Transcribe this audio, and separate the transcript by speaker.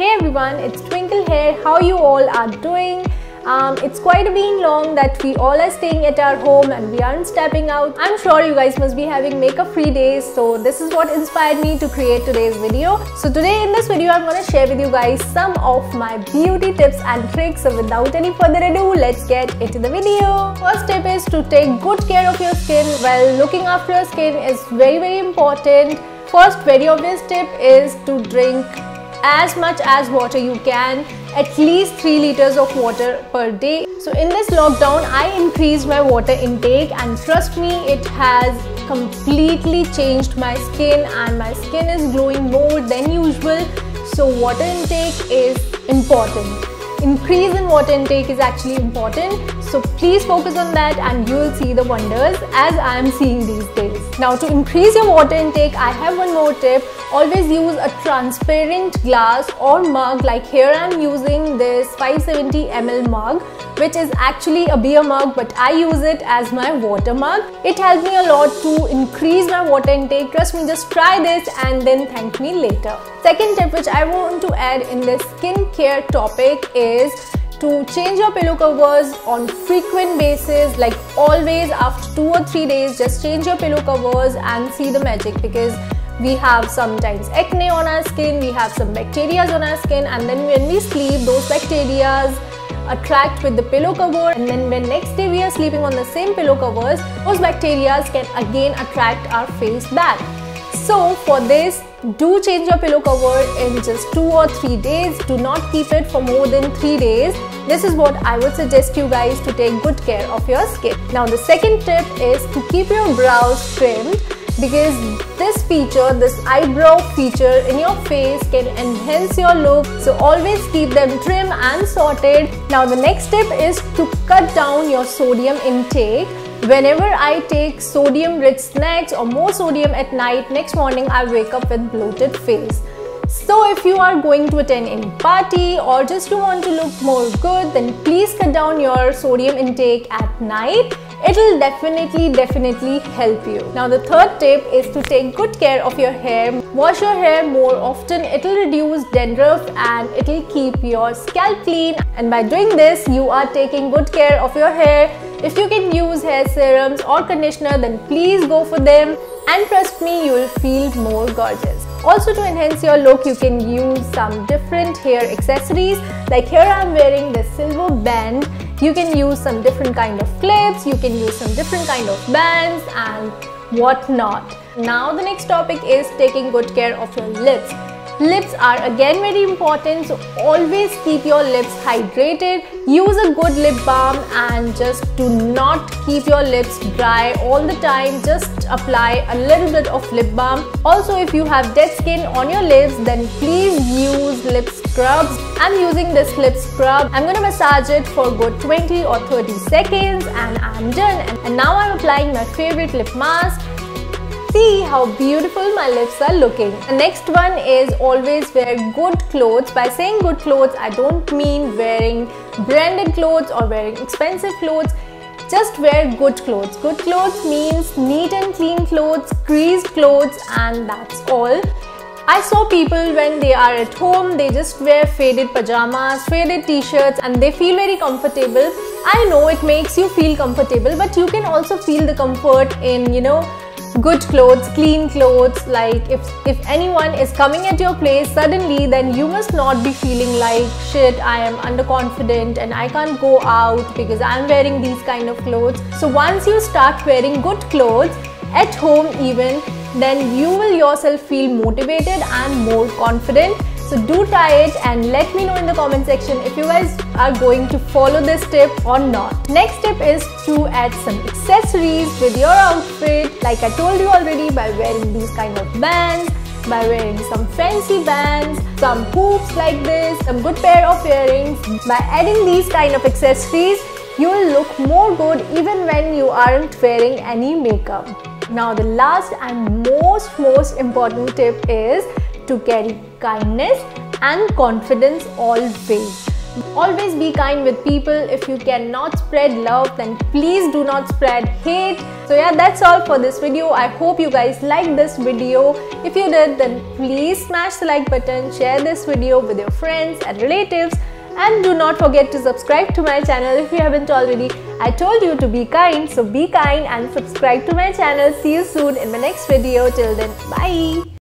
Speaker 1: Hey everyone, it's Twinkle here. How you all are doing? Um, it's quite a being long that we all are staying at our home and we aren't stepping out. I'm sure you guys must be having makeup free days so this is what inspired me to create today's video. So today in this video I'm going to share with you guys some of my beauty tips and tricks. So without any further ado, let's get into the video. First tip is to take good care of your skin. Well, looking after your skin is very very important. First very obvious tip is to drink as much as water you can at least 3 liters of water per day. So in this lockdown i increased my water intake and trust me it has completely changed my skin and my skin is glowing more than usual. So water intake is important increase in water intake is actually important so please focus on that and you will see the wonders as I am seeing these days. Now to increase your water intake I have one more tip. Always use a transparent glass or mug like here I am using this 570 ml mug which is actually a beer mug but I use it as my water mug. It helps me a lot to increase my water intake. Trust me just try this and then thank me later. Second tip which I want to add in this skincare topic is to change your pillow covers on frequent basis like always after two or three days just change your pillow covers and see the magic because we have sometimes acne on our skin we have some bacteria on our skin and then when we sleep those bacteria attract with the pillow cover and then when next day we are sleeping on the same pillow covers those bacteria can again attract our face back so for this do change your pillow cover in just 2 or 3 days. Do not keep it for more than 3 days. This is what I would suggest you guys to take good care of your skin. Now the second tip is to keep your brows trimmed because this feature, this eyebrow feature in your face can enhance your look. So always keep them trim and sorted. Now the next tip is to cut down your sodium intake Whenever I take sodium rich snacks or more sodium at night, next morning I wake up with bloated face. So if you are going to attend any party or just you want to look more good, then please cut down your sodium intake at night. It'll definitely, definitely help you. Now the third tip is to take good care of your hair. Wash your hair more often. It'll reduce dandruff and it'll keep your scalp clean. And by doing this, you are taking good care of your hair if you can use hair serums or conditioner then please go for them and trust me you will feel more gorgeous. Also to enhance your look you can use some different hair accessories like here I am wearing the silver band. You can use some different kind of clips, you can use some different kind of bands and whatnot. Now the next topic is taking good care of your lips. Lips are again very important so always keep your lips hydrated. Use a good lip balm and just do not keep your lips dry all the time. Just apply a little bit of lip balm. Also if you have dead skin on your lips then please use lip scrubs. I'm using this lip scrub. I'm gonna massage it for good 20 or 30 seconds and I'm done. And now I'm applying my favorite lip mask See how beautiful my lips are looking. The next one is always wear good clothes. By saying good clothes, I don't mean wearing branded clothes or wearing expensive clothes. Just wear good clothes. Good clothes means neat and clean clothes, creased clothes and that's all. I saw people when they are at home, they just wear faded pajamas, faded t-shirts and they feel very comfortable. I know it makes you feel comfortable but you can also feel the comfort in, you know, good clothes, clean clothes. Like if, if anyone is coming at your place suddenly, then you must not be feeling like shit, I am underconfident and I can't go out because I'm wearing these kind of clothes. So once you start wearing good clothes, at home even, then you will yourself feel motivated and more confident so do try it and let me know in the comment section if you guys are going to follow this tip or not. Next tip is to add some accessories with your outfit. Like I told you already by wearing these kind of bands, by wearing some fancy bands, some hoops like this, some good pair of earrings. By adding these kind of accessories, you will look more good even when you aren't wearing any makeup. Now the last and most most important tip is to carry kindness and confidence always. Always be kind with people. If you cannot spread love, then please do not spread hate. So yeah, that's all for this video. I hope you guys liked this video. If you did, then please smash the like button, share this video with your friends and relatives and do not forget to subscribe to my channel if you haven't already. I told you to be kind, so be kind and subscribe to my channel. See you soon in my next video. Till then, bye.